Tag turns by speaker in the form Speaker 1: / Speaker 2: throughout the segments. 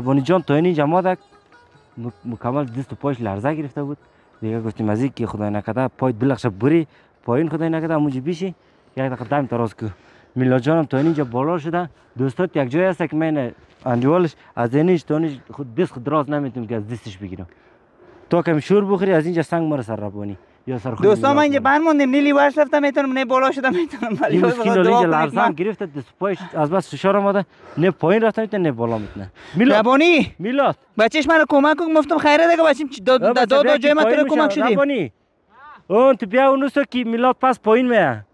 Speaker 1: ربانی جان تا اینجا مادک مکمل دست و پایش لرزه گرفته بود دیگه گفتیم از که خدای نکرده پای بلخش بری پایین خدای نکرده همونجا بیشی یک دقیقه دم تراز که میلاد جانم تا اینجا بالا شده دوستات یک جای هست که من اندیوالش از اینش تا خود دست خود دراز نمی‌تونم که از دستش بگیرم تو کمی شور بخوری از اینجا سنگ مره سر ربانی
Speaker 2: یا سر دوستا من اینجا بند موندیم نیلی ورش رفتم می‌تونم نه بالا شدم می‌تونم ولی
Speaker 1: مسکین اینجا لرزان گرفته دست پایش از بس فشار آمده. نه پایین رفتم می‌تونه نه بالا می‌تونه.
Speaker 2: میلاد. ربانی!
Speaker 1: میلاد.
Speaker 2: بچهش منو کمک کن گفتم خیره دیگه بچیم دو دو دو جای من تو کمک شدیم.
Speaker 1: ربانی. اون تو بیا اون که میلاد پس پایین میه.
Speaker 3: نه نه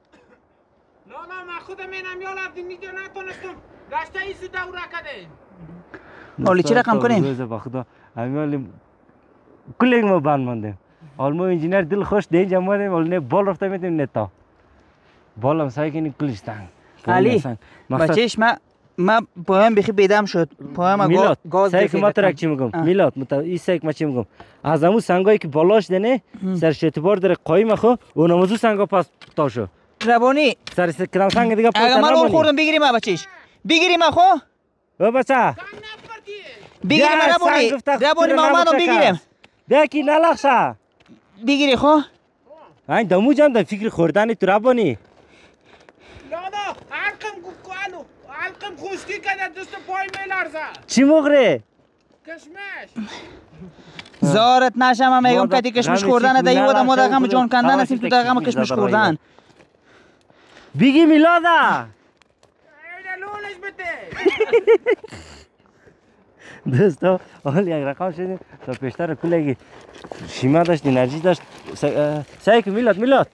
Speaker 3: من خودم اینم یال عبدی اینجا نتونستم. گشته ایسو دورا کده
Speaker 2: حالی چی رقم کنیم؟
Speaker 1: روز با خدا. همین کلی ما بند ماندیم ما انجینر دل خوش ده اینجا مادیم حال نه بال رفته می‌تونیم نه تا بال هم سعی کنیم کلش تنگ
Speaker 2: علی بچهش ما ما پایم بخی بیدم شد پایم
Speaker 1: میلاد گاز سعی که ما ترک چی میگم میلاد متا این سعی ما چی میگم از همون سنگایی که بالاش دنه سرش اعتبار داره قایم خو اون موضوع سنگا پاس تا شو
Speaker 2: روانی
Speaker 1: سر کدام سنگ دیگه
Speaker 2: پاس اگه من اون خوردم بگیریم بچهش بگیریم خو
Speaker 1: او بچه
Speaker 2: بگیریم روانی روانی ما اومدم بگیریم
Speaker 1: بیا نلخشه
Speaker 2: بگیری خو
Speaker 1: این دمو جان در فکر خوردن تو ربانی
Speaker 3: لادا علقم گوکوالو علقم خوشکی کده دست پای میلرزه
Speaker 1: چی مغره؟
Speaker 3: کشمش.
Speaker 2: زارت نشم هم میگم کتی کشمش خوردن ده یو ما دقیقا جان کندن هستیم تو دقیقا کشمش خوردن.
Speaker 1: بگی میلاده
Speaker 3: اینه لولش بده.
Speaker 1: دوستا حال یک رقم شدیم. تا پیشتر کلگی شیما داشت انرژی داشت. سعی که میلاد میلاد.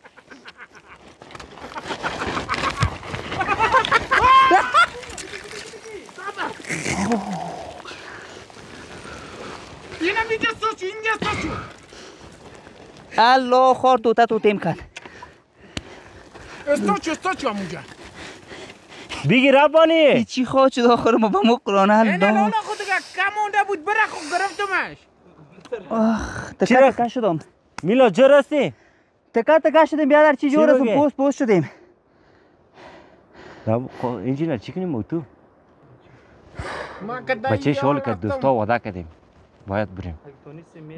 Speaker 2: الله خور توتا تو تیم کرد.
Speaker 3: استوچو استوچو همونجا
Speaker 1: بگی ربانی.
Speaker 2: چی خواهد شد آخر ما با مو قرآن
Speaker 3: حل نه نه خود کم مونده بود بره خود گرفتمش.
Speaker 2: آخ تکا تکا شدم.
Speaker 1: میلا جور هستی؟
Speaker 2: تکا تکا شدیم بیا در چی جور هستم پوست پوست شدیم.
Speaker 1: انجینر چی کنیم تو؟ بچه شغل که دوستا وعده کردیم. باید بریم.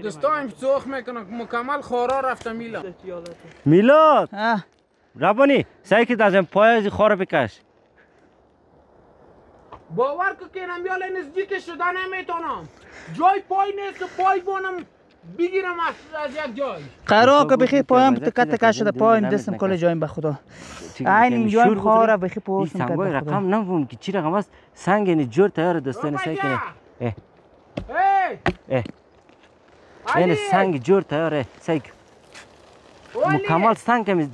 Speaker 3: دوستا هم سوخ می‌کنن مکمل خورا رفته میلاد
Speaker 1: میلاد ربانی سعی که از پای خورا بکش.
Speaker 3: باور که کنم بیال نزدیک شده نمی‌تونم. جای پای نیست پای بونم بگیرم از, یک جای.
Speaker 2: قرار که بخی پایم تکه تکه شده پایم دستم کل جایم به خدا. این اینجا هم خاره بخی پوستم
Speaker 1: کرد رقم نمیفهم که چی رقم است؟ سنگ یعنی جور تیار دوستان سعی کنه اه اه. این سنگ جور تیاره سعی مکمل سنگ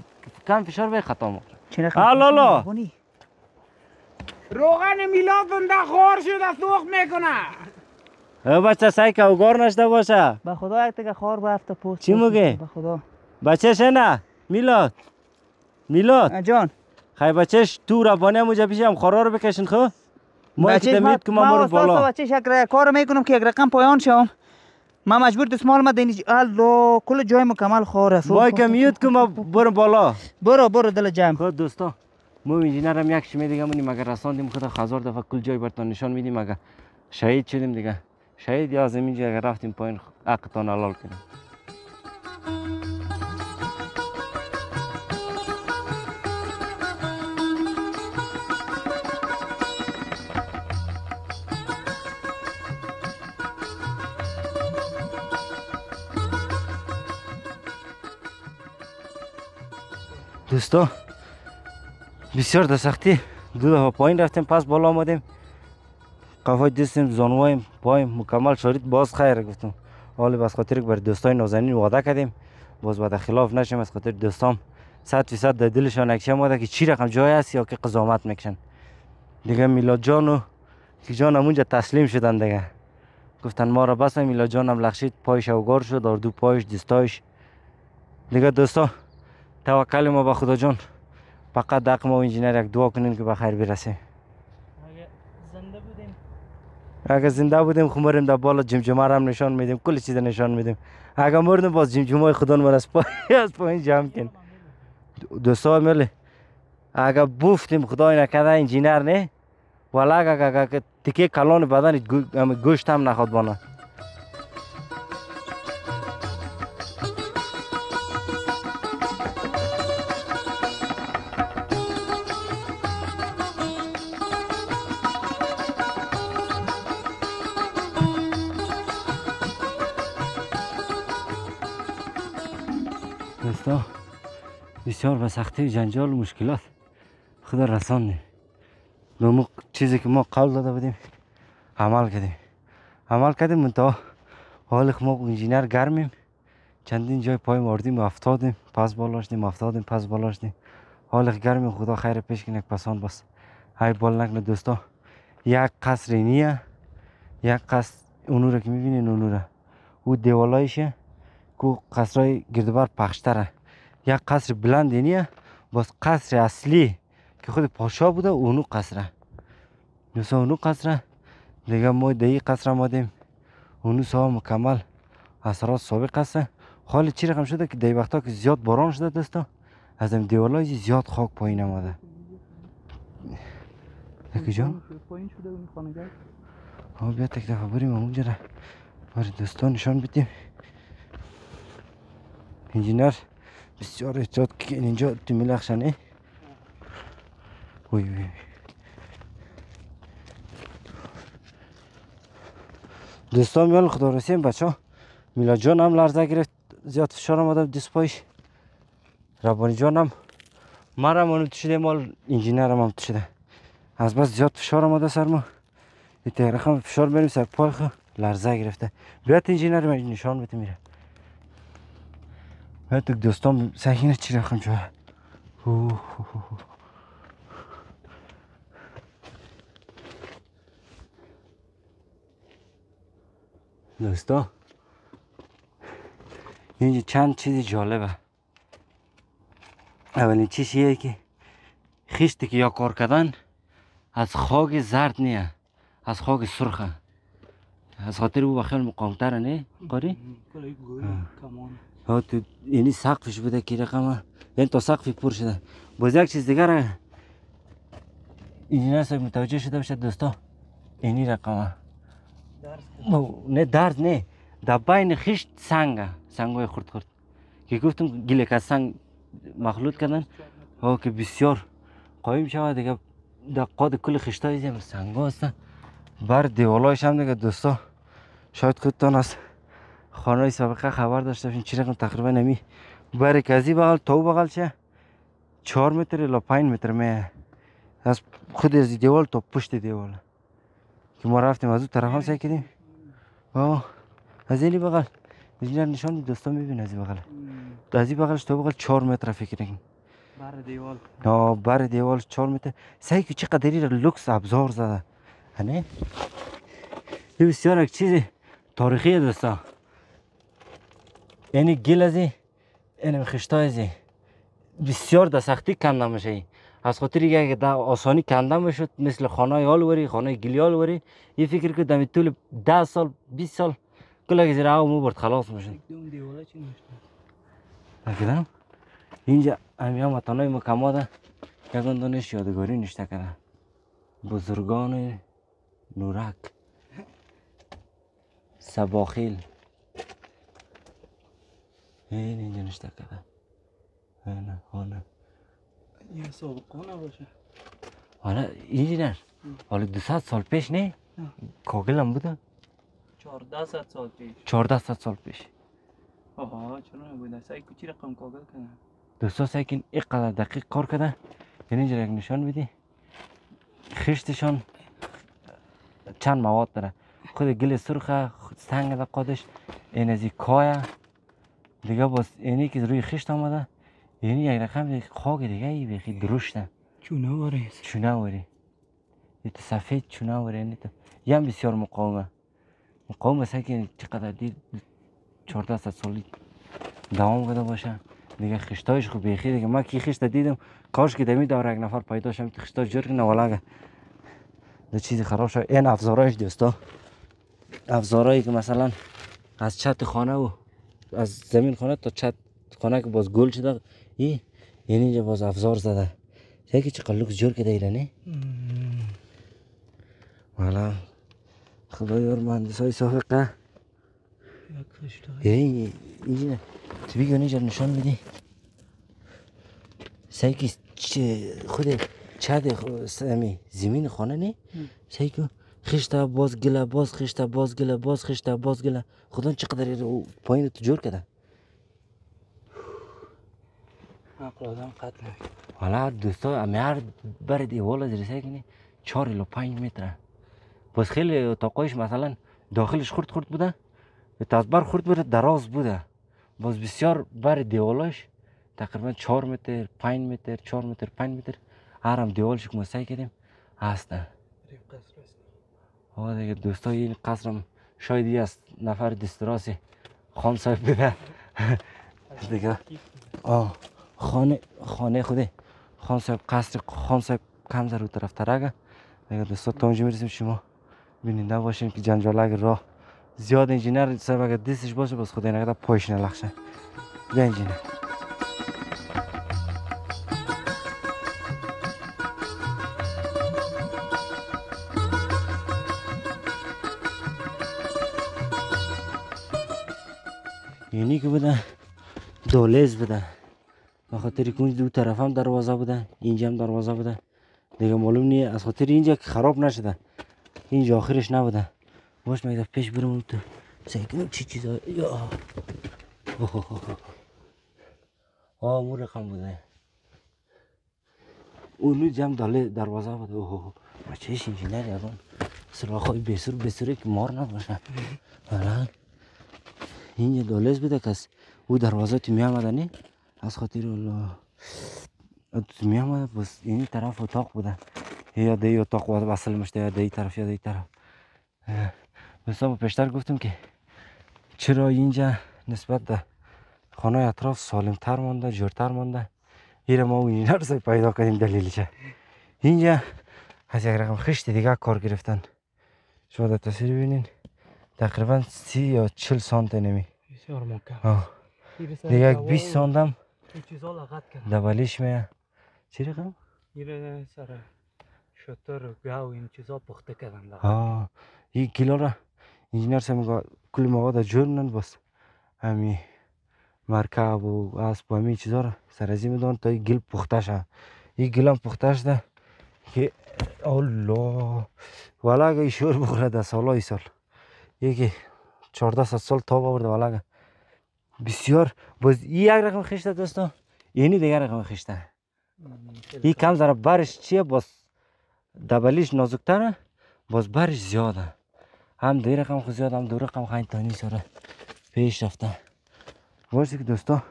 Speaker 1: کم فشار به خطا مو
Speaker 2: چی رقم
Speaker 3: روغن میلاد بنده خور شده سوخ می‌کنه.
Speaker 1: او بچه سعی که اوگار نشده باشه.
Speaker 2: به خدا یک تگه خور برفته پوست
Speaker 1: چی موگه؟
Speaker 2: به خدا.
Speaker 1: بچه شنه میلاد. میلاد.
Speaker 2: جان.
Speaker 1: خیلی بچهش تو ربانه همونجا پیش هم خورا رو بکشن خو ما اکتمید که ما مرو بالا.
Speaker 2: بچهش یک کار می‌کنم که یک رقم پایان شم. ما مجبور دستمال ما دینی الله کل جای مکمل خوره
Speaker 1: وای که میاد که ما برم بالا.
Speaker 2: برو برو دل جمع.
Speaker 1: خود دوستا انجینر هم یک شمی دیگه مونیم اگر رساندیم خود هزار دفعه کل جای برتان نشان میدیم اگر شهید شدیم دیگه. شهید یا از اینجا اگر رفتیم پایین حقتان حلال کنیم. دوستا بسیار در سختی دو دفعه پایین رفتیم پس بالا آمدیم. قفای دستیم زانوایم پایم مکمل شارید باز خیر گفتم. حالی بس خاطر بر دوستای نازنین وعده کردیم باز بعد خلاف نشیم از خاطر دوستام صد فیصد در دلشان اکشم ماده که چی رقم جای است یا که قضاوت می‌کشن. دیگه میلاد جان و که جان همونجا تسلیم شدن دیگه. گفتن ما را بس میلاد جان هم لخشید پایش اوگار شد دو پایش دستایش. دیگه دوستا توکل ما به خدا جان. فقط دق ما انجینر یک دعا کنین که به خیر برسه اگه زنده بودیم خو مریم در بالا جمجمه هم نشان میدیم کل چیز نشان میدیم اگه مردیم باز جمجمه خدا ما از پای از پایین جمع کن دوستا مله اگه بوفتیم خدای نکرده انجینر نه والا اگه اگه که تیکه کلان بدن گوشت هم نخواد بانه بسیار به سختی جنجال و مشکلات خود رساندیم به مو چیزی که ما قول داده بودیم عمل کردیم. عمل کردیم منتها حال ما انجینر گرمیم. چندین جای پای ماردیم و افتادیم. پس بالا شدیم افتادیم پس بالا شدیم حال گرمیم خدا خیر پیش کنه پسان بس های بال نکنه دوستا یک قصر اینیه یک قصر اونو رو که می‌بینین اونو رو. او دیوالایشه. کو قصرهای گردبر پخشتره. یک قصر بلند اینیه باز قصر اصلی که خود پاشا بوده اونو قصره. دوستا اونو قصره. دیگه ما دی قصر آمدیم اونو سا مکمل اثرات سابق هسته حال چی رقم شده که دی وقتا که زیاد باران شده دوستا از این دیوالای زیاد خاک پایین آمده. یکی جان؟
Speaker 2: پایین شده
Speaker 1: ها بیا تک دفعه بریم اونجا را برای دوستان نشان بدیم. انجینر. بسیار احتیاط که اینجا تو میلخشنه وی وی. دوستان میان خدا رسیم بچه ها میلا جان هم لرزه گرفت. زیاد فشار بود دست پایش. ربانی جان هم مرم هم شده مال انجینر هم شده از بس زیاد فشار آمده سر ما. هم فشار بریم سر پای خود لرزه گرفته. بیاد انجینر من نشان بده میره. دوستان سهینه چی رقم جا دوستا اینجا چند چیز جالبه اولین چیز یه که خیشتی که یا کار کردن از خاک زرد نیه از خاک سرخه از خاطر او بخیل مقامتره نه قاری؟ ها تو اینی سقفش بوده که رقم یعنی تا سقفی پر شده. باز یک چیز دیگر انجینر صاحب متوجه شده باشه دوستا اینی رقم. نه درد نه در بین خیشت سنگه سنگ های خورد خورد که گفتم گله که سنگ مخلوط کردن ها که بسیار قایم شود دیگه در قاد کل خشت های زمین سنگ هستن بر دیوالایش هم دیگه دوستا شاید خودتان از خانه سابقه خبر داشته باشین. چی رقم تقریبا نمی بر این بغل تا او بغل چه؟ چهار متر الا پنج متر می از خود از دیوال تا پشت دیوال. که ما رفتیم از اون طرف هم سعی کردیم. آه از این بغل. اینجا نشان می دوستا میبین از این بغل. از این بغلش تا بغل چهار متر فکر کنیم
Speaker 2: بر دیوال.
Speaker 1: آه بر دیوال چهار متر. سعی که چقدر را لوکس ابزار زده. هنه این بسیار یک چیز تاریخی دوستا یعنی گل از این این خشتا از این بسیار در سختی کم نمیشه از خاطر اگه در آسانی کنده می‌شد مثل خانه آلوری خانه گلی آلوری یه فکر که در طول ده سال 20 سال کل اگه زیر آب مو برد خلاص می‌شد. نکردم اینجا همین هم وطنهای مکماده یکان دانش یادگاری نشته کرده بزرگان نورک. سباخیل. این اینجا نشته کرده نه نه.
Speaker 2: یه سابقه نباشه.
Speaker 1: حالا اینجینر حالا دو سال پیش نه. کاگل هم بوده
Speaker 2: 14 ست سال پیش.
Speaker 1: چهارده سال پیش.
Speaker 2: آها چرا نبوده؟ سعی کوچی رقم کاغذ کنه؟
Speaker 1: دوستا سعی کن اینقدر دقیق کار کرده یعنی اینجا یک نشان بدی. خشتشان چند مواد داره. خود گل سرخه خود سنگ قادش این از این کایه دیگه باز اینی که روی خشت آمده یعنی یک رقم خاک دیگه ای بیخی درشته.
Speaker 2: چونه واره
Speaker 1: چونه یه تو سفید چونه یعنی تو یه هم بسیار مقاومه. مقاومه سعی که چقدر دیر چهارده ست سالی دوام کرده باشه. دیگه خشتایش خوب بیخی دیگه. من کی خشت دیدم کاش که دمی داره یک نفر پیدا شم که خشتا جور کنه ولا اگه ده چیزی خراب شد. این افزارایش دوستا. افزارایی که مثلا از چت خانه و از زمین خانه تا چت خانه که باز گل شده. ای این اینجا باز افزار زده. یکی چه قلوک جور که دیره نه؟ حالا خدایار مهندس های سابقه. ای اینجا تو بگو اینجا نشان بدی. سعی که خود چد زمین خانه نه؟ سعی که خشته باز گله باز خشته باز گله باز خشته باز گله خدا چقدر این رو پایین تو جور کرده
Speaker 2: عقل آدم قطع نمی
Speaker 1: حالا دوستا امی هر بر دیوال از رسه کنی چهار الا پنج متره باز خیلی اتاقایش مثلا داخلش خورد خورد بوده تازبر خورد بوده دراز بوده باز بسیار بر دیوالاش تقریبا چهار متر پنج متر چهار متر آه دیگه دوستا این قصرم شاید از نفر دستراسی خان صاحب بوده دیگه. آه خانه خانه خوده. خان صاحب قصر خان صاحب کم زر رو طرف ترگه دیگه دوستا تا اونجا می‌رسیم شما بیننده باشین که جنجال راه زیاد انجینر صاحب اگر دستش باشه باز خدا نگه پایش نلخشه. بیا انجینر. یعنی که بوده دولز بوده به خاطر اون دو طرف هم دروازه بوده اینجا هم دروازه بوده دیگه معلوم نیه از خاطر اینجا که خراب نشده اینجا آخرش نبوده باش میگه پیش برم اون تو. سعی کنم چی چیزا یا. آه اون رقم بوده اونو جمع داله دروازه بوده اوه بچهش انجینر یادم سراخ های بسور بسوره که مار نباشه. اینجا دولز بوده کس او دروازه تو می آمده از خاطر الله. تو می آمده بس این طرف اتاق بوده. یا دی اتاق وصل می‌شده یا دی طرف یا دی طرف. بس ما پیشتر گفتم که چرا اینجا نسبت به خانه اطراف سالم تر مانده جورتر مانده؟ ایره ما اینا رو پیدا کردیم دلیلشه اینجا از یک رقم خشت دیگه کار گرفتن. شما در تصویر ببینین. تقریبا سی یا چل سانت نمی. دیگه یک 20 سانت هم
Speaker 2: این چیزا لغت کرد
Speaker 1: دبلیش میه. چی رقم؟
Speaker 2: میره سر شتر و گاو این چیزا پخته کردن
Speaker 1: آه. این کیلو را انجینر سه میگه کل مواد جور نن بس. همی مرکب و اسب و همی چیزا را سرازی میدون تا این گل پخته شه. این گل هم پخته شده که الله والا اگه این شور بخوره در سالای سال. یکی چهارده ست سال تا آورده والا اگه. بسیار. باز این یک رقم خشته دوستان. اینی دیگر رقم خشته. این کم ذره. برش چیه؟ باز دبلیش نازکتره. باز برش زیاده. هم دی رقم خود زیاد هم دو رقم خیلی تانی سره پیش رفته. باشه که دوستا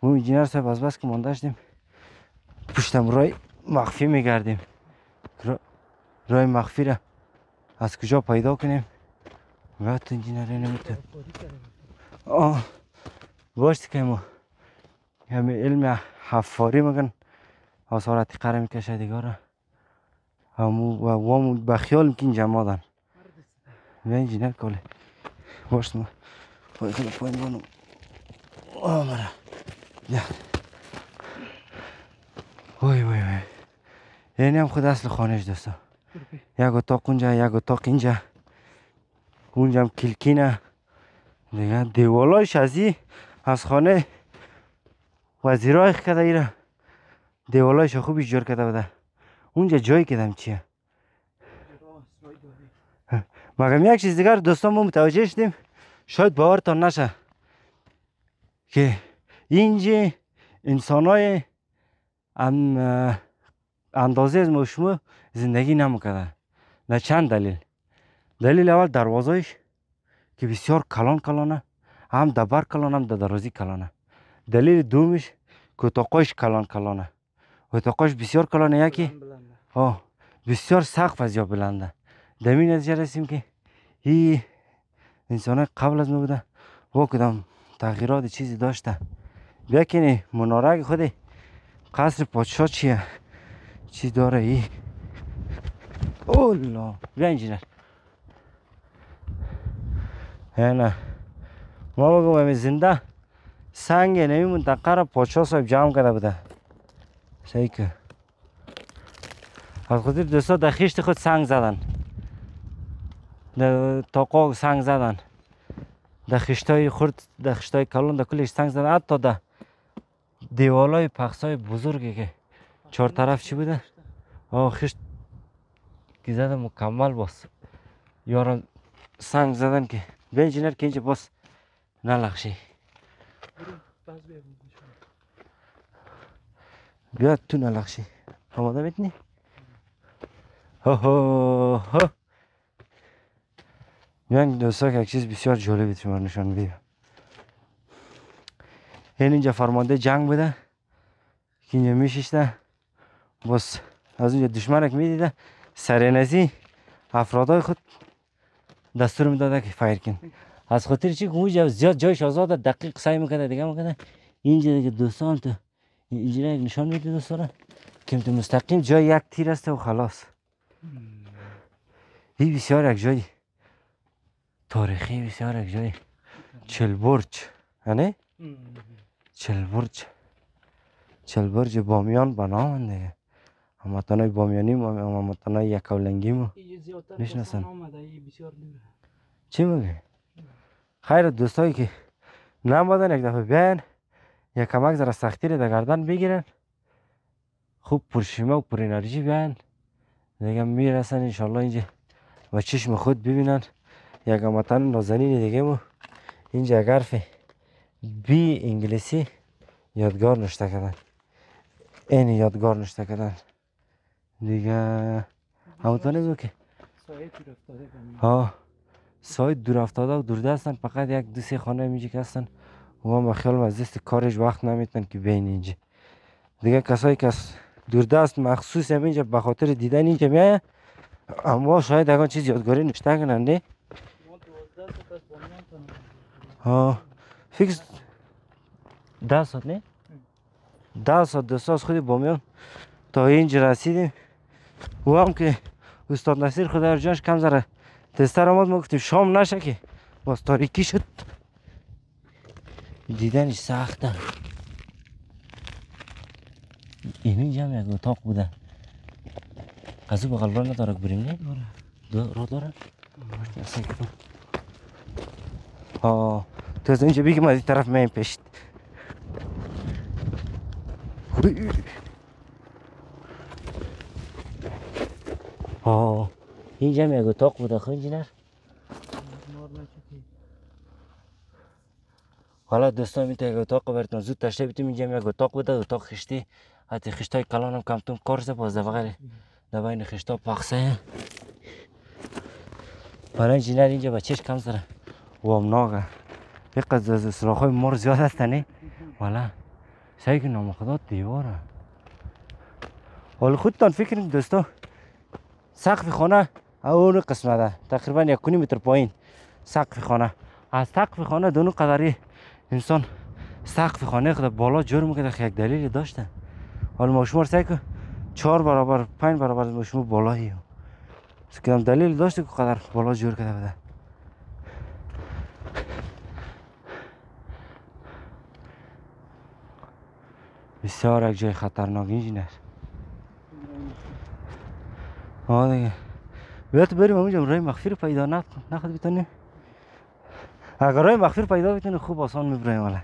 Speaker 1: اون انجینر صاحب از بس که مانده شدیم پشتم رای مخفی میگردیم. را- رای مخفی را از کجا پیدا کنیم؟ وقت انجینر نمیتون آه باشه که ما همه علم حفاری مگن آثار عتیقه می‌کشه دیگه را همو و وامو به خیال که اینجا مادن بیا انجینر کاله باش ما پای خیلی پایین بانو آه مرا بیا وای وای وای یعنی خود اصل خانهش دوستا یک اتاق اونجا یک اتاق اینجا اونجا هم کلکینه. دیگه دیوالایش از از خانه وزیرای کرده ایره. دیوالایش خوبی جور کرده بوده. اونجا جایی کدم چیه؟ مگم یک چیز دیگر دوستان ما متوجه شدیم؟ شاید باورتان نشه که اینجا انسان های اندازه از ما شما زندگی نمی‌کرده نه چند دلیل. دلیل اول دروازهش که بسیار کلان کلانه هم دبر کلان هم در درازی کلانه دلیل دومش که اتاقایش کلان کلانه اتاقایش بسیار کلانه یکی آه بسیار سقف از یا بلنده این نتیجه رسیم که این انسان قبل از ما بوده با کدام تغییرات چیزی داشته بیا کنی مناره خود قصر پادشاه چیه چی داره ای اولا بیا نه ما بگم همین زنده سنگ نمی منطقه را پادشاه صاحب جمع کرده بوده صحیح که از خاطر دوستا در خشت خود سنگ زدن در تاقا سنگ زدن در خشتای خرد در خشتای کلان در کلش سنگ زدن حتی در دیوالای پخصای بزرگی که چهار طرف چی بوده آه خشت که زدن مکمل باز یاران سنگ زدن که به انجینر که اینجا باز نلخشی بیاد تو نلخشی آماده می‌تونی؟ ها ها ها بیاین دوستا که چیز بسیار جالبی شما نشان بدیم این اینجا فرمانده جنگ بوده که اینجا میششته باز از اونجا دشمنک می‌دیده سرنزی افرادای خود دستور می‌داده که فایر کن از خاطر چی که اونجا زیاد جایش آزاده دقیق سعی می‌کنه دیگه می‌کنه اینجا دیگه دوستان تو اینجا یک نشان میده دوستان که تو مستقیم جای یک تیر است و خلاص. این بسیار یک جای تاریخی بسیار یک جای چلبرج نه چلبرج چلبرج بامیان به نام دیگه. هموطنای بامیانی ما هموطنای یکاولنگی ما می‌شناسن. چی میگه خیر دوستایی که نمادن یک دفعه بیاین یک کمک زره سختی در گردن بگیرن خوب پرشیمه و پر انرژی بیاین دیگه می‌رسن انشالله اینجا و چشم خود ببینن یک هموطن نازنین دیگه مو اینجا یک حرف بی انگلیسی یادگار نشته کردن این یادگار نشته کردن دیگه همونطوری بود که. ها سایت دور افتاده و دور هستن. فقط یک دو سه خانه اینجا که هستن. و ما خیال از دست کارش وقت نمیتن که بین اینجا. دیگه کسایی که از دور دست مخصوص هم اینجا به خاطر دیدن اینجا میایه اما شاید اگه چیز یادگاری نشته کنن نه ها فیکس ده ساعت نه؟ ده ساعت دو ساعت خودی بامیان تا اینجا رسیدیم. و هم که استاد نصیر خدا جانش کم ذره تستر آمد ما گفتیم شام نشه که باز تاریکی شد دیدنش سخته این اینجا هم یک اتاق بوده او بغل را نداره که بریم نه؟ داره را داره؟ ها تو از اینجا بگیم از این طرف میم پشت اینجا یک اتاق بوده خب انجینر حالا دوستان می‌تونه یک اتاق براتون زود تشریح بیتیم اینجا یک اتاق بوده اتاق خشتی حتی خشتای کلان هم کمتون کارسه باز در بغل در بین خشتا پخسه برای انجینر اینجا با چش کم سره وامناکه یک از سراخ های مر زیاد هستنه والا سعی که نام خدا دیواره حالا خودتان فکر کنید دوستا سقف خانه اون قسمت ده تقریبا یک متر پایین سقف خانه از سقف خانه دونو قدری انسان سقف خانه خود بالا می‌کنه که یک دلیلی داشته حالا ما شما سعی که چهار برابر پنج برابر ما شما بالایی که دلیل داشته که قدر بالا جور کرده بوده بسیار یک جای خطرناک انجینر آه دیگه بیاد بریم اونجا رای مخفی رو پیدا نکن. نخواد بتونیم اگر رای مخفی رو پیدا بتونیم خوب آسان می‌بریم والا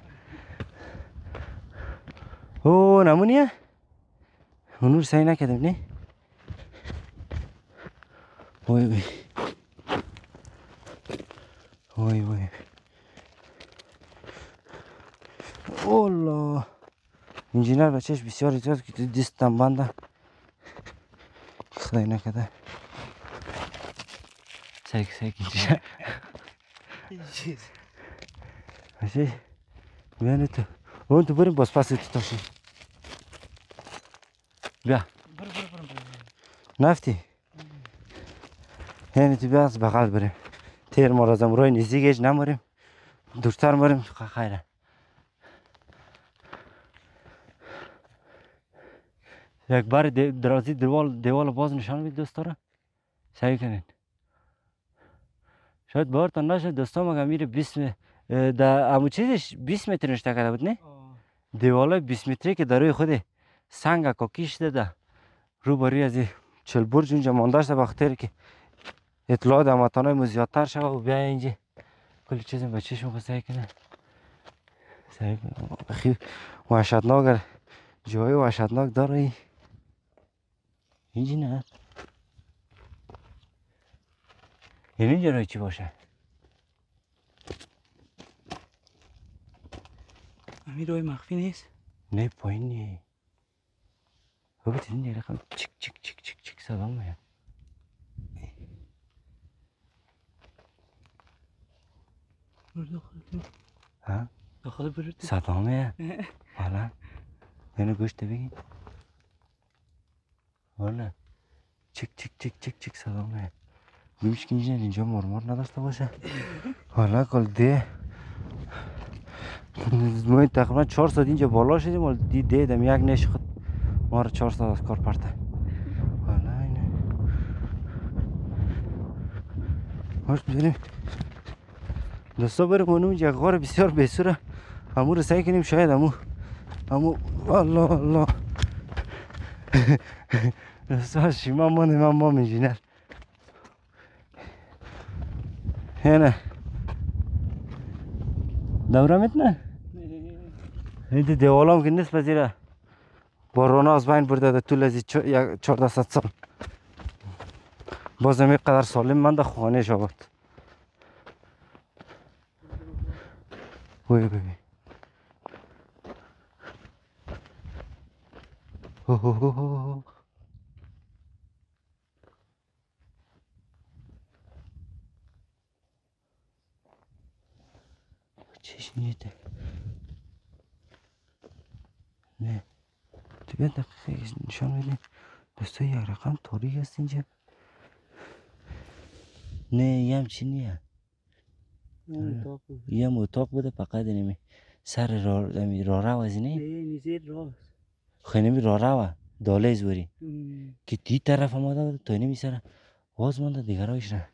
Speaker 1: او نمونیه اونور سعی نکردیم نه؟ وای وای. وای وای. اولا. انجینر بچهش بسیار زیاد که دستم بنده. خدای نکده بچه بیانه تو اون تو بریم باز پس تو تاشی بیا نفتی یعنی تو بیا از بغل بریم تیر ما رازم روی نزدیکش نماریم دورتر مریم خیره یک بار درازی دیوال دیوال باز نشان بید دوست داره سعی کنین شاید باورتان نشه دوستا مگه میره 20 در امو چیزش 20 متر نشته کرده بود نه؟ دیوال 20 متری که داره خود سنگ کاکی شده ده رو باری از چل برج اونجا مانده شده بخاطر که اطلاعات هموطنای ما زیادتر شود و بیای اینجا. کل چیز به چشم خود سعی کنه. سعی کنه. خیلی وحشتناک جای وحشتناک داره ای اینجا نه؟ این اینجا رای چی باشه
Speaker 2: همین روی مخفی نیست
Speaker 1: نه پایین نی بابا اینجا رقم چیک چیک چیک چیک چیک صدا میاد
Speaker 2: برو داخل
Speaker 1: ها
Speaker 2: داخل برو تو.
Speaker 1: صدا میاد حالا اینو گوشت بگی حالا چیک چیک چیک چیک چیک صدا میاد گوش که اینجا مرمور نداشته باشه. حالا کل ده ما تقریبا چهار ساعت اینجا بالا شدیم ولی دی دیدم یک نش خود ما رو ساعت از کار پرته. حالا اینه. باش بریم دوستا بریم اون اونجا غار بسیار بسیاره همو سعی کنیم شاید همو همو الله الله دوستا شیما مانه من ما میجینر هنه دورمت نه. این دیوالام که نیست پذیره بارونا از بین برده در طول از چهارده ست سال. بازم اینقدر سالم من در خانه شود وای ببین. اوه. نیده نه تو بیا دقیقه نشان بدیم دوستا یک رقم تاریک هست اینجا نه یه همچین نیه یه اتاق بوده فقط نمی سر را دمی را رو از
Speaker 2: نه نیزید راست
Speaker 1: خیلی را رو داله زوری. که تی طرف آمده بود تا نمی سره باز مانده دیگرایش نه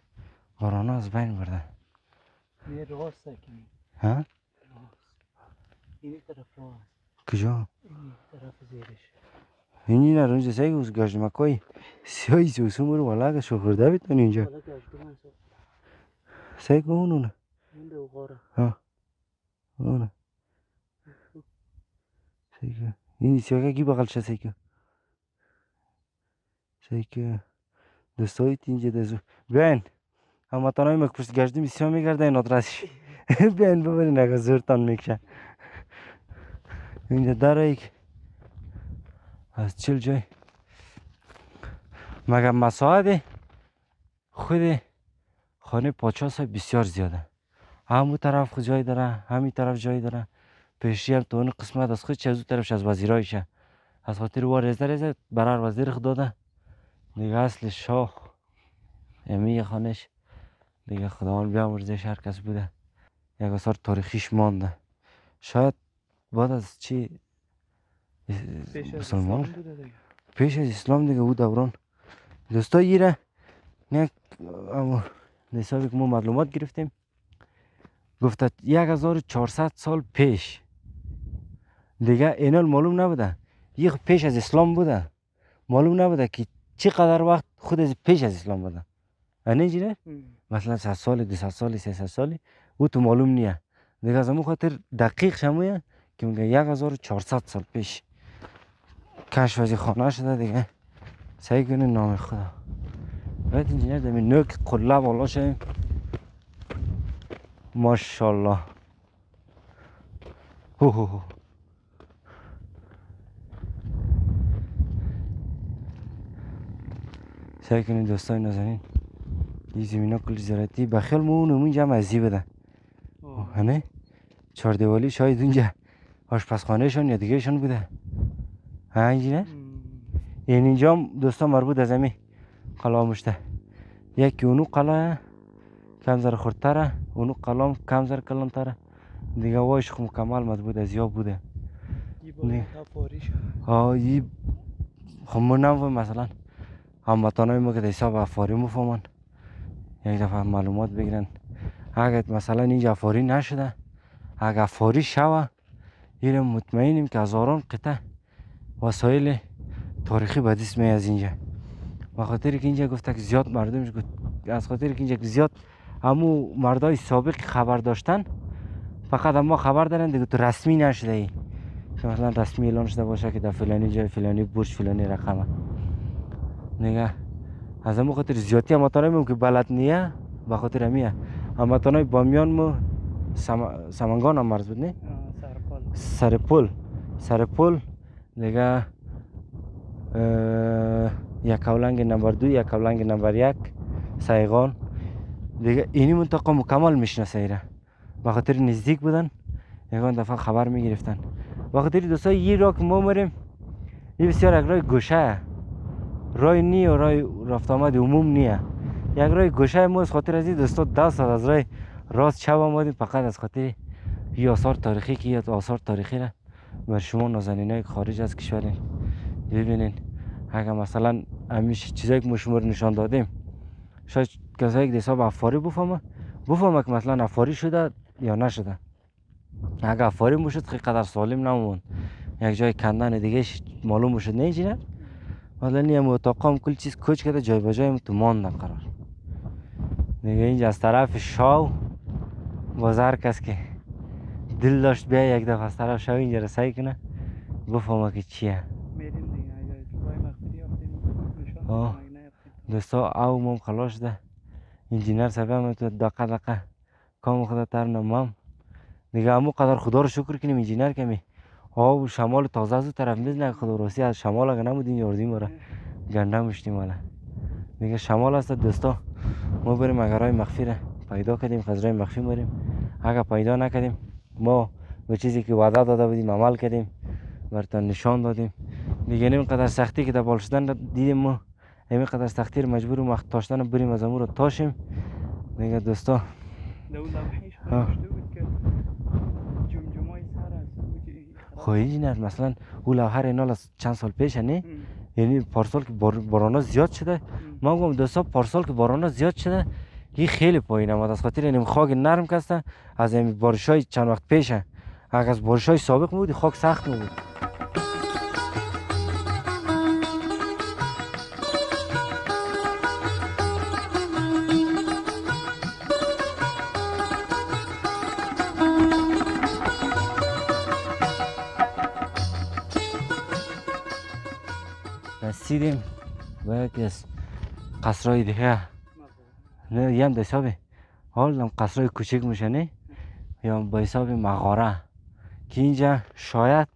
Speaker 1: بارانا از بین برده
Speaker 2: نه راست سکنی
Speaker 1: ها؟
Speaker 2: این طرف راست
Speaker 1: کجا؟
Speaker 2: این طرف زیرش
Speaker 1: اینی نه رونجا سعی اوز گاش مکوی سیایی سوسو مرو والا که اینجا.
Speaker 2: حالا گشتو من سو
Speaker 1: سعی کن
Speaker 2: این دو غاره.
Speaker 1: اونو. سعی کن این سیاگه کی بغل شه سعی کن سعی کن دوستایی اینجا دزو. بیاین اما تنهای مک پشت گشتی بسیار میگرده این آدرسش بیاین ببرین اگه زورتان می‌کشه. اینجا داره یک از چل جای. مگر مساعد خود خانه پاچاس بسیار زیاده. همون طرف خود جای داره همین طرف جای داره. پیشی هم تو اون قسمت از خود از اون طرفش از وزیرایشه. از خاطر وار رزده رزده برار وزیر خود داده. دیگه اصل شاه. امی خانش. دیگه خداوند بیامرزش هر کس بوده. یک آثار تاریخیش مانده. شاید بعد از چی؟ مسلمان. پیش از اسلام دیگه او دوران. دوستا ایره یک اما حسابی که ما معلومات گرفتیم گفته یک هزار و چهارصد سال پیش. دیگه اینال معلوم نبوده. یک پیش از اسلام بوده. معلوم نبوده که چقدر وقت خود از پیش از اسلام بوده. نه
Speaker 2: ام.
Speaker 1: مثلا 100 سال 200 سال 300 سالی. او تو معلوم نیه دیگه از همون خاطر دقیق شمویه که میگه 1400 سال پیش کشف از خانه شده دیگه. سعی کنه نام خدا. باید انجینر دمی نوک قله بالا شدیم هو. سعی کنید دوستای نازنین. این زمین ها کل زراعتی. بخیال ما اون هم ازی بده.
Speaker 2: آه.
Speaker 1: هنه چهار دیوالی شاید اونجا آشپزخانهشان یا دیگهشان بوده. ها اینجی نه. این اینجا هم دوستا مربوط از امی قلا مشته یکی اونو قلا کم زر خورتره اونو قلام کم زر کلانتره. دیگه وایش خو مکمل مضبوط از یا بوده. ها ای ما نمی‌فهم مثلا. هموطنای ما که حساب افاری مفهمن یک دفعه معلومات بگیرن. اگر مثلا اینجا افاری نشده اگر افاری شوه این مطمئنیم که هزاران قطعه وسایل تاریخی به دست از اینجا. به خاطر که اینجا گفته که زیاد مردمش گفت از خاطر که اینجا زیاد همو مردای سابق خبر داشتن فقط اما خبر دارن دیگه تو رسمی نشده ای. که مثلا رسمی اعلان شده باشه که در فلانی جای فلانی برج فلانی رقمه. نگه. از همون خاطر زیادی هم که بلد نیه به خاطر همیه همتانای بامیان مو سم... سمنگان هم مرز بود نه؟ سرپل سرپل دیگه یک اولنگ نمبر دو یک اولنگ نمبر یک سایغان دیگه اینی منطقه مکمل می‌شناسه ایره به خاطر نزدیک بودن یکان دفعه خبر می‌گرفتن به خاطر دوستای یه را که ما مریم یه بسیار یک گوشه رای نی و رای رفت آمد عموم نیه یک رای گوشه ما از خاطر از این دوستا دست از رای راست چپ آمدیم فقط از خاطر یه آثار تاریخی که یه آثار تاریخی را بر شما نازنین خارج از کشورین ببینین اگر مثلا همیشه چیزایی که ما شما نشان دادیم شاید کسایی که حساب افاری بفهمه بفهمه که مثلا افاری شده یا نشده. اگر افاری می‌شد خیلی قدر سالم نمون. یک جای کندن دیگه معلوم می‌شد نه اینجوری مثلا نیم اتاقام کل چیز کوچ کرده جای به جای تو ماندن قرار دیگه اینجا از طرف شاو باز هر کس که دل داشت بیا یک دفعه از طرف شاو اینجا رسایی کنه. بفهمه که چیه. دوستا او مم خلاص ده. انجینر سبب تو دقیقه دقیقه کام خدا تر نمام. دیگه همو قدر خدا رو شکر کنیم انجینر کمی. آب شمال تازه از طرف می‌زنه خدا راستی از شمال اگه نبودیم یاردیم مره گنده مشتیم دیگه شمال هست دوستا. ما بریم های مخفی را پیدا کردیم خزرای مخفی بریم اگر پیدا نکردیم ما به چیزی که وعده داده بودیم عمل کردیم برتان نشان دادیم. دیگه نیم قدر سختی که در بال شدن دیدیم ما. همین قدر سختی رو مجبور وقت تاشتن بریم از امور رو تاشیم. دیگه دوستا. خواهی نه مثلا او لوحه اینال از چند سال پیش نه؟ یعنی پارسال که بارانا زیاد شده. ما گفتم دوستا پارسال که بارانا زیاد شده این خیلی پایین آمد. از خاطر این خاک نرم کسته از این بارش های چند وقت پیشه. اگر از بارش های سابق بود خاک سخت بود رسیدیم به یکی از قصرهای دیگه. نه هم به حساب حال هم قصرهای کوچک میشه نه یا به حساب مغاره. که اینجا شاید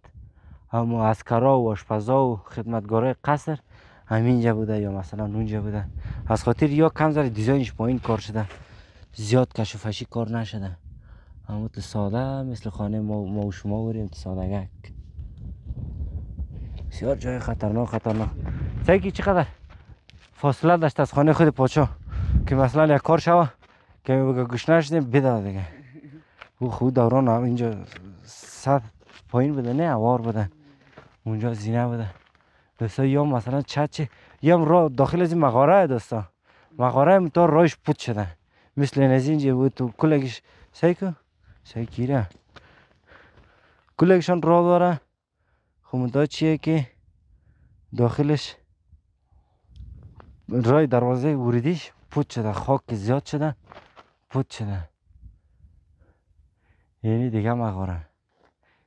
Speaker 1: هم اسکرا و آشپزا و خدمتگارای قصر همینجا بوده یا مثلا اونجا بوده. از خاطر یا کم ذره دیزاینش پایین کار شده. زیاد کشفشی کار نشده. اما تو ساده مثل خانه ما, ما و شما بریم تو سادگک. بسیار جای خطرناک خطرناک. سعی چقدر فاصله داشت از خانه خود پاچا که مثلا یک کار شوه که بگه گوش نشدیم بده دیگه. او خود دوران هم اینجا صد پایین بده نه اوار بده اونجا زینه بده دوستا یا مثلا چه یا را داخل از مغاره دوستا. مغاره هم تا رایش پود شده. مثل از اینجا بود تو کلگش سعی کن. سعی کیره کلگشان را داره. خب چیه که داخلش رای دروازه ورودیش پود شده خاک زیاد شده پود شده یعنی دیگه مغاره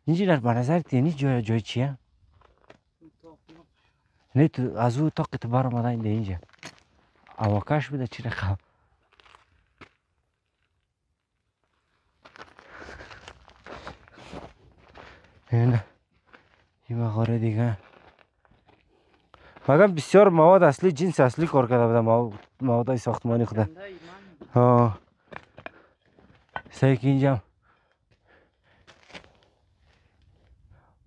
Speaker 1: اینجا به نظر یعنی جای جای چیه؟ نه تو از او تاق تو بر آمده اینجا اواکش بوده چی رقم این این مغاره دیگه مگم بسیار مواد اصلی جنس اصلی کار کرده بودم مواد های ساختمانی خوده ها سعی که اینجا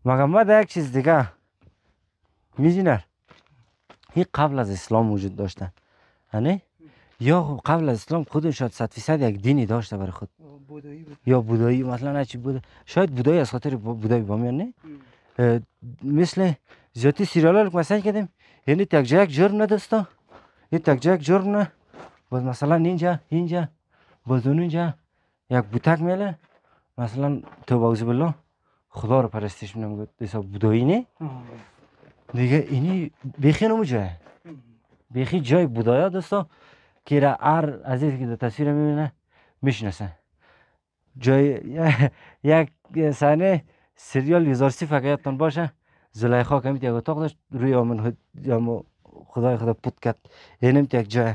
Speaker 1: مگم ما یک چیز دیگه میدینر این قبل از اسلام وجود داشته هنه یا قبل از اسلام خودش شاید صد فیصد یک دینی داشته برای خود یا بودایی مثلا چی بوده شاید بودایی از خاطر بودایی بامیان نه مثل زیادی سیریال رو مثلا کردیم یعنی تک یک جرم ندستا این تک جا یک جرم نه باز مثلا اینجا اینجا باز اونجا یک بوتک میله مثلا تو باوزی بالله خدا رو پرستش می‌کنم گفت دیسا بودایی نه دیگه اینی بیخی نمو جای بیخی جای بودایا دوستا که را هر عزیزی که زلیخا که یک اتاق داشت روی آمن خدای خدا پود کرد. اینم یک جای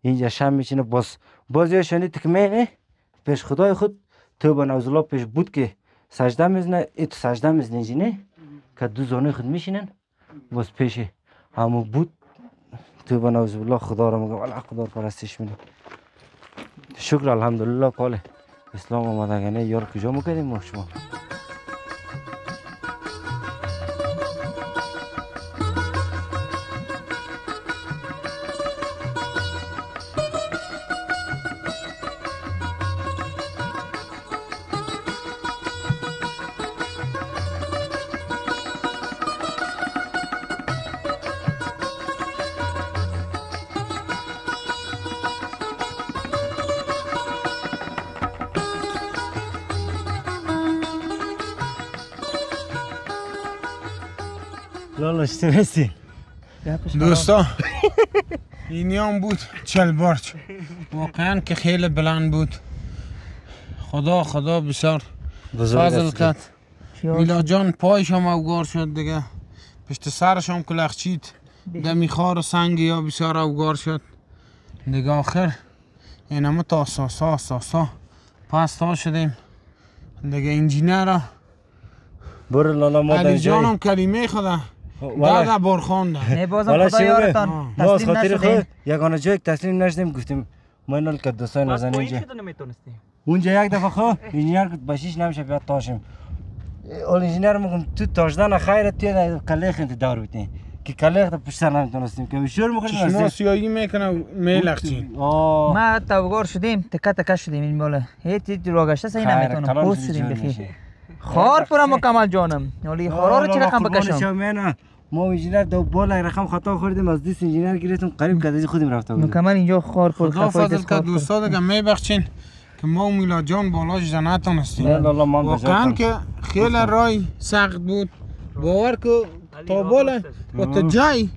Speaker 1: اینجا شم میشینه باز. باز یا شنید نه پیش خدای خود. تو به نوزلا پیش بود که سجده می‌زنه. ای تو سجده می‌زنه اینجا که دو زانه خود میشینن باز پیش همو بود. تو به نوزلا خدا رو میگم. الله خدا رو پرستش میدم شکر الحمدلله کاله اسلام آمدگنه یار کجا می‌کردیم ما شما. لالا چطوری
Speaker 3: دوستا. اینی هم بود. چل بارچ. واقعا که خیلی بلند بود. خدا خدا بسیار. فضل کرد. میلا جان پایش هم اوگار شد دیگه. پشت سرش هم کلخچید دمی خار و سنگ یا بسیار اوگار شد. دیگه آخر. این همه تا ساسا ساسا پس تا شدیم. دیگه انجینر
Speaker 1: برو لالا ما
Speaker 3: علی جان
Speaker 1: جای
Speaker 3: هم کلمه خدا. بعد بار خونده
Speaker 2: نه بازم خدا یارتان
Speaker 1: ما از خاطر خود یگانه جای تسلیم نشدیم گفتیم ما اینال که دوستای نازنین اینجا. اونجا یک دفعه خو انجینر گفت بشیش نمیشه بیاد تاشم اول انجینر میگم تو تاشدن خیره توی کلیخ انت دار بودین. که کلیخ تا پشت سر نمی‌تونستیم. که شور می‌خوریم
Speaker 3: شما سیایی می‌کنه و میلخچین
Speaker 1: آه.
Speaker 2: ما توگار شدیم تکه تکه شدیم این بالا. هیچ هیچ رو گشته سعی
Speaker 1: خیر،
Speaker 2: نمی‌تونم پوست
Speaker 1: شدی
Speaker 2: شدیم بخیر. خار پورا مکمل جانم. ولی خارا رو چه رقم بکشم؟
Speaker 1: بکشم ما انجینر دو بالا رقم خطا خوردیم از دیس انجینر گرفتیم قریب کدازی خودیم رفته بودیم
Speaker 2: مکمل اینجا خار پر
Speaker 3: خدا فضل
Speaker 2: دست
Speaker 3: که
Speaker 2: پر.
Speaker 3: دوستا دیگه میبخشین که ما و میلا جان بالاش
Speaker 1: لالا ما هم
Speaker 3: واقعا که خیلی رای سخت بود. باور که تا بالا و تا جای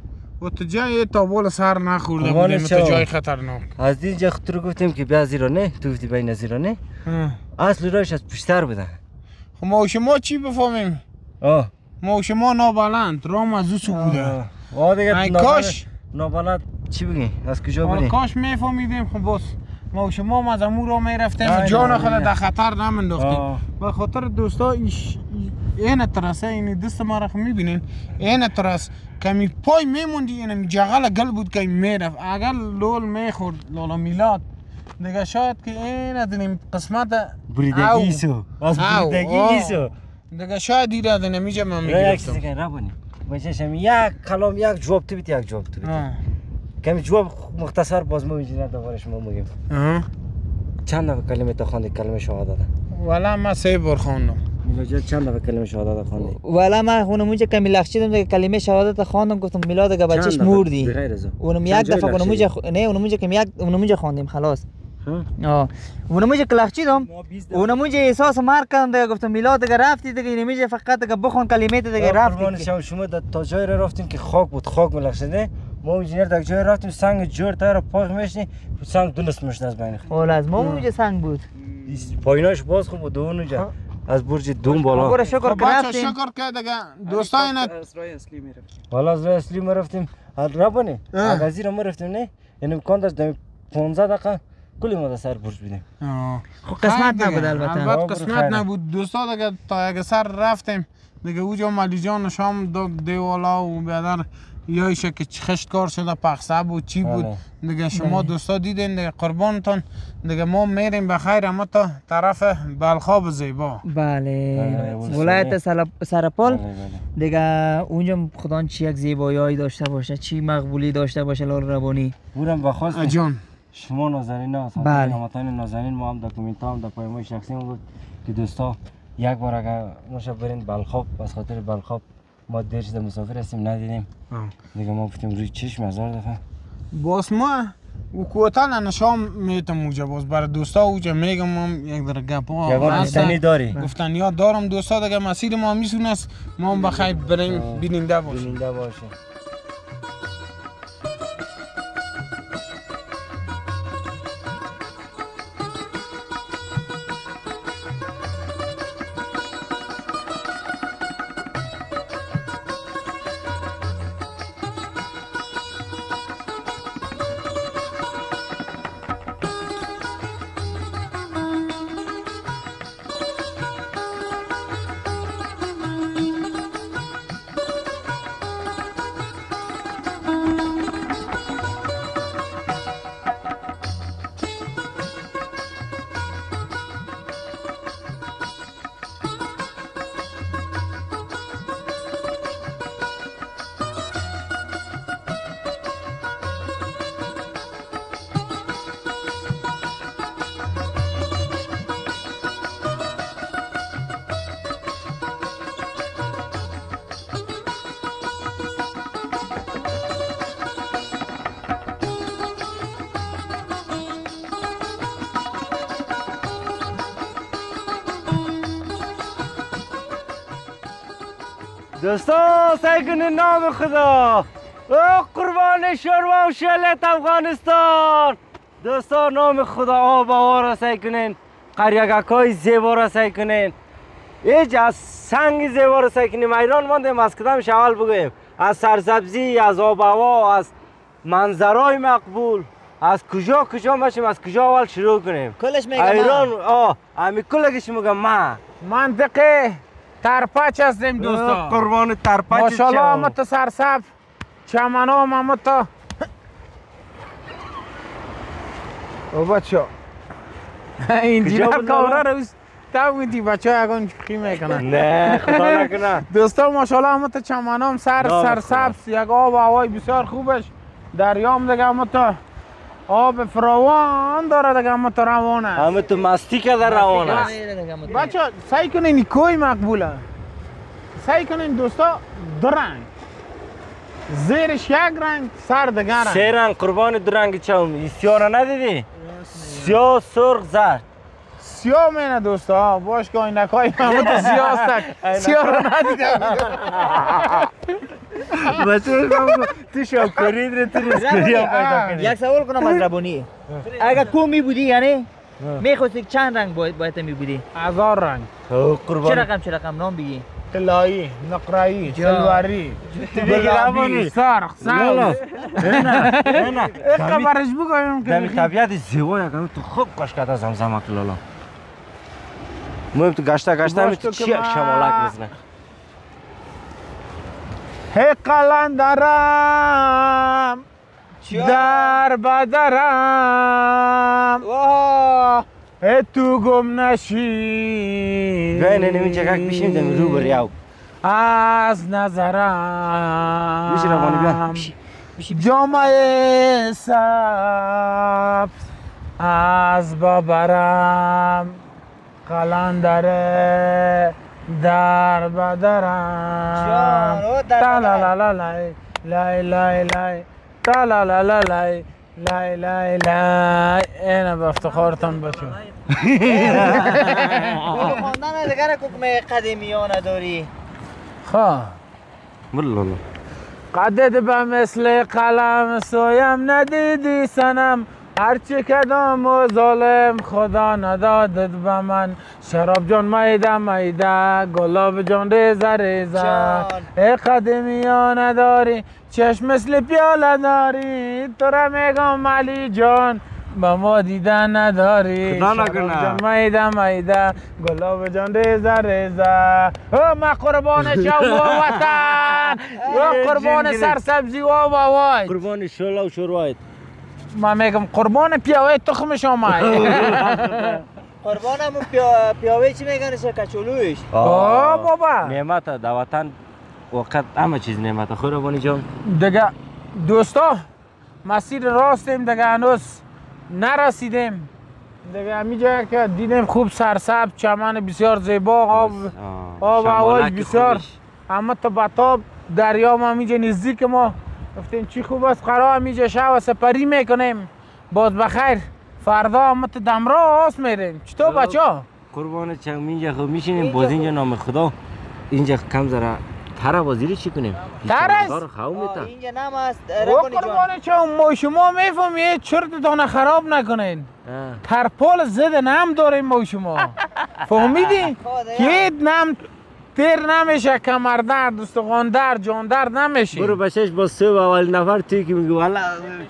Speaker 3: و تا جای تا بالا سر نخورده بودیم تا
Speaker 1: شما.
Speaker 3: جای خطرناک.
Speaker 1: از دیجا خود رو گفتیم که بیا زیرا نه تو گفتی بین زیرا نه.
Speaker 3: اه.
Speaker 1: اصل رایش از پشتر بوده.
Speaker 3: خب ما شما چی بفهمیم؟
Speaker 1: آه.
Speaker 3: ما شما نابلند رام از او بوده.
Speaker 1: آه دیگه
Speaker 3: کاش.
Speaker 1: نابلد چی بگی؟ از کجا بودی
Speaker 3: کاش میفهمیدیم. خب بس ما شما هم از امو را می‌رفتیم. جان خود. در خطر نمنداختیم. به خاطر دوستا ایش این ترسه این دست ما را خب می‌بینین. این ترس. کمی پای میموندی این جغل گل بود که می‌رفت. اگر لول می‌خورد لالا میلاد. دیگه شاید که این از این قسمت
Speaker 1: بریدگی
Speaker 3: او.
Speaker 1: سو از بریدگی
Speaker 3: آه.
Speaker 1: سو
Speaker 3: دیگه شاید دیره از نمیجه من
Speaker 1: را یک چیزی
Speaker 3: می‌گرفتم
Speaker 1: که ربونی بچشم یک کلام یک جواب تو بیت یک جواب تو بیت. کمی جواب مختصر باز ما انجینر دوباره شما میگیم. چند دفعه کلمه تا خواندی کلمه شهادت.
Speaker 3: ولی من سه بار خواندم
Speaker 1: میلاجا چند دفعه کلمه شهادت خواندی
Speaker 2: والا من خونم اونجا کمی لخچیدم دیگه کلمه شهادت خواندم گفتم میلاد دیگه
Speaker 1: چند دفعه؟
Speaker 2: مردی. اونم یک دفعه اونم؟ اونجا خ- نه اونم اونجا کمی یک اونم اونجا خواندیم خلاص. اونم اونجا که لخچیدم اونم اونجا احساس مرگ کردم دیگه. گفتم میلاد دیگه رفتی دیگه. اینم فقط دیگه بخون کلمه دیگه.
Speaker 1: آه، قربان
Speaker 2: رفتی
Speaker 1: شما شما در تا جای را رفتیم که خاک بود خاک ملخشده ما انجینر در جای رفتیم سنگ جور تا را پاک میشنی سنگ دونست میشن از بین خود
Speaker 2: از ما اونجا سنگ بود.
Speaker 1: پاییناش باز خوب بود اون اونجا از برج دوم بالا.
Speaker 2: برو شکر
Speaker 3: خب
Speaker 2: رفتیم
Speaker 3: شکر که دیگه دوستا اینا
Speaker 1: حالا از راه اصلی ما رفتیم. ربانی. اگازی را ما رفتیم نه؟ این امکان داشت دمی 15 دقیقه کلی ما در سر برج بودیم
Speaker 3: آه.
Speaker 2: خب قسمت. نبود البته
Speaker 3: البته
Speaker 1: برو
Speaker 3: قسمت. نبود دوستا دیگه تا یک سر رفتیم دیگه اوجا مالی جان شام داد دیوالا و بیادر یایش که خشت کار شده پخصه بود چی بود
Speaker 1: بله.
Speaker 3: دیگه شما دوستا دیدین دیگه قربانتان دیگه ما میریم بخیر اما تا طرف بلخاب زیبا
Speaker 2: بله
Speaker 1: بله،.
Speaker 2: ولایت
Speaker 1: بله، بله.
Speaker 2: دیگه اونجا خدا چی یک زیبایی داشته باشه چی مقبولی داشته باشه لال ربانی
Speaker 1: بورم بخواست
Speaker 3: جان
Speaker 1: شما نازنین ها
Speaker 2: بله.
Speaker 1: نامتان نازنین ما هم دکومنت هم در پای ما شخصی ما بود که دوستا یک بار اگر ما شب برین بلخاب از خاطر بلخاب ما دیر شده مسافر هستیم ندیدیم. دیگه ما گفتیم روی چشم هزار دفعه.
Speaker 3: باز ما و کوتال نشام میتم اوجا باز برای دوستا اوجا میگم هم یک در گپ ها
Speaker 1: یگان. گفتنی داری.
Speaker 3: گفتن یاد دارم دوستا دیگه مسیر ما میسونست ما هم بخیر بریم بیننده باشیم.
Speaker 1: بیننده باشه دوستان سعی کنین نام خدا. او قربان شوروا و شلت افغانستان. دوستان نام خدا آب و را سعی کنین قریگک های زیبا را سعی کنین. ایج از سنگ زیبا را سعی کنیم. ایران ماندیم از کدامش اول بگویم از سرسبزی از آب و از منظرهای مقبول. از کجا کجا باشیم از کجا اول شروع کنیم؟
Speaker 2: کلش میگم
Speaker 1: ایران آه امی کلگش میگم ما.
Speaker 3: منطقه ترپچ هستیم دوستا
Speaker 1: قربان ترپچ
Speaker 3: ماشاءالله همه تا سرسبز چمن هم همه تا او بچه اینجا کامرا رو تا بودی بچه ها یکان چخی می‌کنن.
Speaker 1: نه خدا نکنه.
Speaker 3: دوستا ماشاءالله همه تا چمن هم سر سرسبز یک آب و هوای بسیار خوبش. دریام دیگه همه تا آب فراوان داره دیگه همه تا روانه
Speaker 1: همه تو مستی که در روان است
Speaker 3: بچه سعی کنین کوی مقبوله سعی کنین دوستا دو رنگ زیرش یک رنگ سر دیگر رنگ
Speaker 1: سه رنگ قربان دو رنگ چم سیاه را ندیدی سیاه سرخ زرد
Speaker 3: سیاه مینه دوستا باش که اینک های تو سیاه هستک سیاه رو ندیدم.
Speaker 1: بچه تو شاکرید رو تو رسکری هم پیدا کنی
Speaker 2: یک سوال کنم از ربانی. اگر کو می بودی یعنی می‌خواستی چند رنگ باید باید می بودی
Speaker 3: هزار رنگ.
Speaker 2: چه رقم چه رقم؟ نام بگی.
Speaker 3: طلایی نقرایی سلواری.
Speaker 1: ربانی.
Speaker 3: سرخ
Speaker 1: نه نه
Speaker 3: سبز
Speaker 1: نه نه
Speaker 3: خبرش بگویم که
Speaker 1: طبیعت زیبا یکم تو خوب کاش کتا زمزمک لالا. مهم تو گشته گشته
Speaker 3: که
Speaker 1: چی شمالک می‌زنه
Speaker 3: هی قلندرم در بدرم ای تو گم نشی
Speaker 1: گای نه نمی چکک بیشیم دمی رو بریاو
Speaker 3: از نظرم
Speaker 1: میشه روانی بیان
Speaker 3: جامعه سبز از ببرم قلندره در بدرم. تا لا. لا لا لای لای لای لای. تا لا لا لا لای لای لای لای. اینه به افتخارتان
Speaker 2: گل خواندن دیگر حکم قدیمیان داری.
Speaker 3: خواه
Speaker 1: بله لالا
Speaker 3: قدت به مثل قلم سویم ندیدی سنم هرچی کدام و ظالم خدا ندادت به من. شراب جان میده میده. گلاب جان ریزه ریزه. ای قدیمیان نداری چشم مثل پیاله داری. تو را میگم علی جان به ما دیده نداری.
Speaker 1: خدا
Speaker 3: شراب
Speaker 1: نکنه.
Speaker 3: جان میده میده. گلاب جان ریزه ریزه. او ما قربان شو وطن. و قربان سرسبزی و وای
Speaker 1: قربان شولا و شوروایت
Speaker 3: ما میگم قربان پیاوه تخم شما.
Speaker 2: قربانم اون پیا- پیاوه چی میگن؟ چه کچولویش.
Speaker 3: آه. بابا.
Speaker 1: نعمت در وطن وقت همه چیز نعمت خود جان.
Speaker 3: دیگه دوستا مسیر راستیم دیگه هنوز نرسیدیم. دیگه همین جایی که دیدیم خوب سرسبز چمن بسیار زیبا آب آب هوای بسیار. اما تا بطاب دریا ما همینجا نزدیک ما. گفتیم چی خوب است؟ قرار همینجا شب و سپری می‌کنیم. باز بخیر. فردا هم تو دمرا آس میریم چطور. بچه ها؟
Speaker 1: قربان چم اینجا خب میشینیم. باز اینجا نام خدا. اینجا کم ذره تره بازیری چی کنیم؟
Speaker 3: تر است؟
Speaker 2: اینجا نم است.
Speaker 3: قربان چه ما شما می‌فهمی چرتتان خراب نکنین. ترپال زد نم داریم ما شما. فهمیدی؟ که نم تیر نمیشه کمر درد استخوان درد جان درد نمیشه
Speaker 1: برو بچهش با سه و اول نفر توی که میگو والا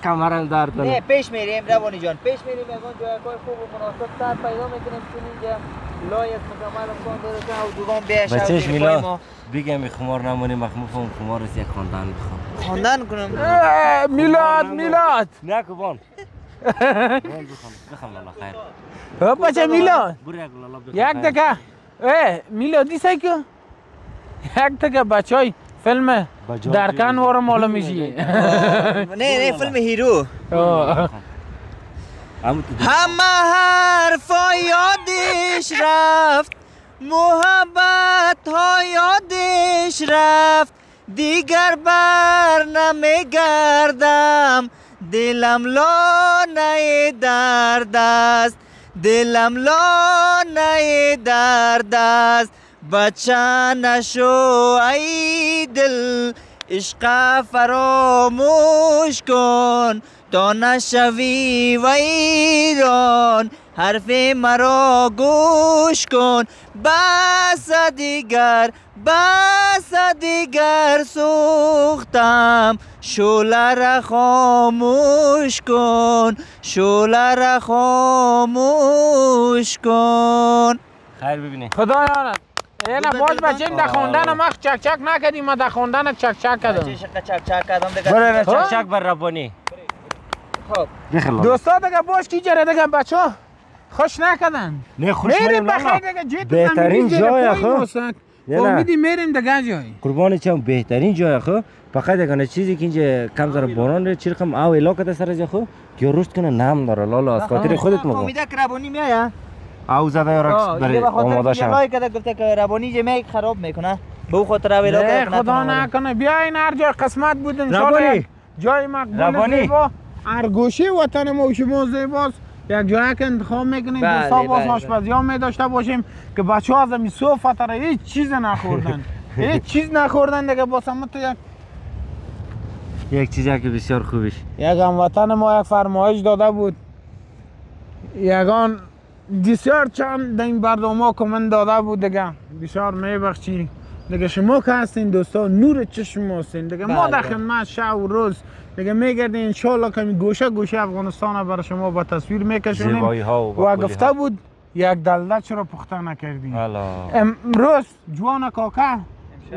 Speaker 1: کمرم درد
Speaker 2: نه
Speaker 1: کنه
Speaker 2: پیش میریم روانی جان. پیش میریم یکان جای کار خوب و مناسب تر پیدا می‌کنیم چون اینجا لایت مکمل امکان داره که او دوگان بیش
Speaker 1: بچهش میلا بگم این خمار نمونی مخموف اون خمار از یک خاندان بخوام
Speaker 2: خواندن کنم.
Speaker 3: میلاد میلاد.
Speaker 1: نه کبان بخوام بخوام لالا خیر.
Speaker 3: بچه میلاد؟
Speaker 1: یک
Speaker 3: دکه اه میلادی سای که یک دکه بچه های فیلم درکن. وارو مالا میشی
Speaker 2: نه نه فیلم هیرو همه حرفا یادش رفت محبت ها یادش رفت دیگر بر نمیگردم دلم لانه درد است دلم لانه درد است بچه نشو ای دل عشق فراموش کن. تا نشوی ویران حرف مرا گوش کن. بس دیگر بس دیگر سوختم. شوله را خاموش کن شوله را خاموش کن.
Speaker 1: خیر ببینی.
Speaker 3: خدا یارت اینا باز بچه در خوندن ما چک چک نکردیم ما در خوندن چک چک کردم
Speaker 2: چک چک کردم دیگه
Speaker 1: برو
Speaker 3: خب.
Speaker 1: چک چک بر ربانی.
Speaker 2: خب.
Speaker 3: دوستا دیگه باش کی جره دیگه بچه ها خوش نکردن.
Speaker 1: نه خوش
Speaker 3: میریم بخیر
Speaker 1: نه
Speaker 3: دیگه جیت
Speaker 1: بهترین جای نه.
Speaker 3: امیدی میریم دیگه جای
Speaker 1: قربان چم بهترین جای خو فقط اگر چیزی که اینجا کم زره باران ره چیر کم او علاقه ده سر خو. که رشد کنه؟ نم داره لالا از خاطر خودت مگو
Speaker 2: امیده که ربانی میایه
Speaker 1: او زده یارا برای آماده
Speaker 2: شد کده گفته که ربانی میای خراب می‌کنه. به او خاطر او علاقه
Speaker 3: نه
Speaker 2: کنه
Speaker 3: خدا. نکنه. بیاین هر جای قسمت بود
Speaker 1: ربانی.
Speaker 3: انشالله جای مقبول
Speaker 1: ربانی.
Speaker 3: زیبا. هر گوشه وطن ما و شما زیباست. یک جایی که انتخاب می‌کنیم
Speaker 2: بله،
Speaker 3: دوستا باز
Speaker 2: بله،
Speaker 3: آشپزی ها می داشته باشیم که بچه ها از امی سو فتره هیچ چیز نخوردن. هیچ چیز نخوردن دیگه. باز هم تو یک
Speaker 1: یک چیزی که بسیار خوبش
Speaker 3: یک هموطن ما یک فرمایش داده بود. یگان بسیار چند در این برنامه ها کمن داده بود دیگه بسیار میبخشی. دیگه شما که هستین دوستا نور چشم هستین. دیگه ما
Speaker 2: بله،
Speaker 3: در. خدمت شب و روز دیگه میگردیم انشالله کمی گوشه گوشه افغانستان برای شما با تصویر میکشونیم.
Speaker 1: و
Speaker 3: و گفته بود یک دلده چرا پخته نکردیم امروز جوان کاکا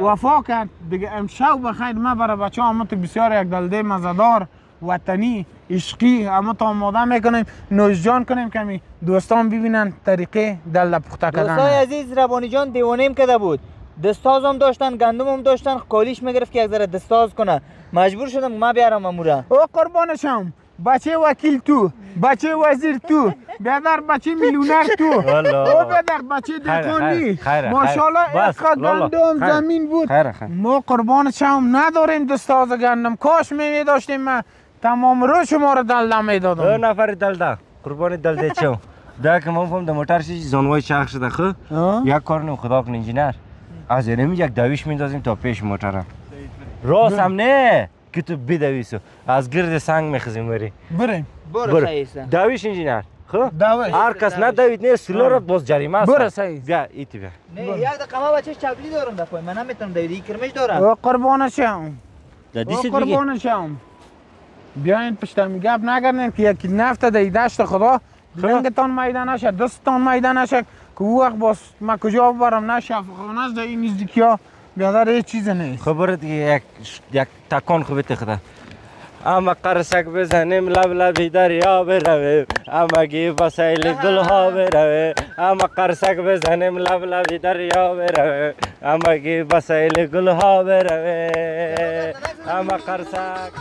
Speaker 3: وفا کرد. دیگه امشب بخیر ما برای بچه تو بسیار یک دلده مزدار وطنی عشقی اما تا آماده می‌کنیم نوشجان کنیم کمی دوستان ببینن طریقه دلده پخته
Speaker 2: دوستای
Speaker 3: کردن
Speaker 2: عزیز ربانی جان دیوانیم کده بود. دستاز هم داشتن گندم هم داشتن کالیش می‌گرفت که یک ذره دستاز کنه. مجبور شدم ما بیارم امورا.
Speaker 3: او قربانشم بچه وکیل تو بچه وزیر تو بیادر بچه میلیونر تو. او بیادر بچه دکانی. ماشاءالله اینقدر گندم. زمین بود. ما قربان شم. نداریم دستاز گندم. کاش می داشتیم ما. تمام روز شما رو دلده
Speaker 1: دو
Speaker 3: می‌دادم
Speaker 1: نفر دلده قربان دلده چم ده که من فهم ده موتر شیش زانوای چرخ شده خو یک کار نیم خدا کن انجینر. از اینم یک دویش میندازیم تا پیش موترم. راست هم نه که تو بدویسو. از گرد سنگ میخزیم بری
Speaker 3: بریم.
Speaker 2: برو. سعیسه
Speaker 1: دویش انجینر خو
Speaker 3: دوش
Speaker 1: هر کس ندوید نه سلو را باز جریمه است.
Speaker 3: برو سعید.
Speaker 1: بیا ایتی بیا.
Speaker 2: نه یک دقیقه بچه چپلی دارم پای من نمی‌تونم دوید این کرمش دارم.
Speaker 3: او قربان شم.
Speaker 1: در
Speaker 3: او
Speaker 1: دیست بگی
Speaker 3: قربان شم بیاین پشتمی گپ نگردین که یکی نفته دی دشت خدا. لنگتان میدان نشه دستتان میدان نشه که او وقت باز ما کجا برم نه شفاخانه است این نزدیکی ها بیادر هیچ چیز نیست.
Speaker 1: خبر دیگه یک یک تکان خوبی تخته. اما قرسک بزنیم لب لبی دریا برویم. اما گی بسیل گل ها برویم. اما قرسک بزنیم لب لبی دریا برویم. اما گی بسیل گل ها برویم. اما قرسک